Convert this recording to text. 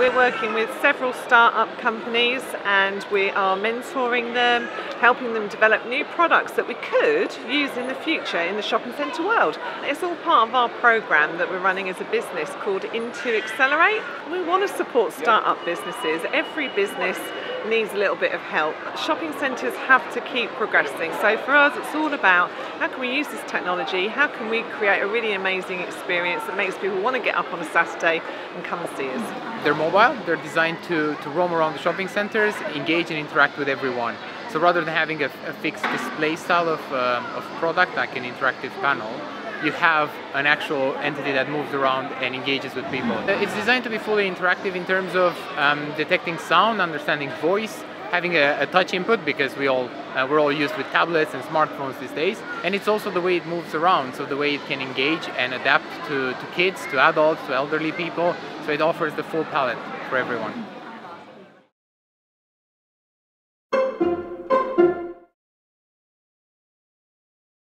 We're working with several start-up companies and we are mentoring them, helping them develop new products that we could use in the future in the shopping centre world. It's all part of our programme that we're running as a business called intu Accelerate. We want to support start-up businesses. Every business needs a little bit of help. Shopping centres have to keep progressing. So for us, it's all about how can we use this technology? How can we create a really amazing experience that makes people want to get up on a Saturday and come and see us? They're mobile. They're designed to, to roam around the shopping centres, engage and interact with everyone. So rather than having a, a fixed display style of, uh, of product, like an interactive panel, you have an actual entity that moves around and engages with people. It's designed to be fully interactive in terms of um, detecting sound, understanding voice, having a, a touch input because we all uh, we're all used with tablets and smartphones these days, and it's also the way it moves around, so the way it can engage and adapt to, to kids, to adults, to elderly people. So it offers the full palette for everyone.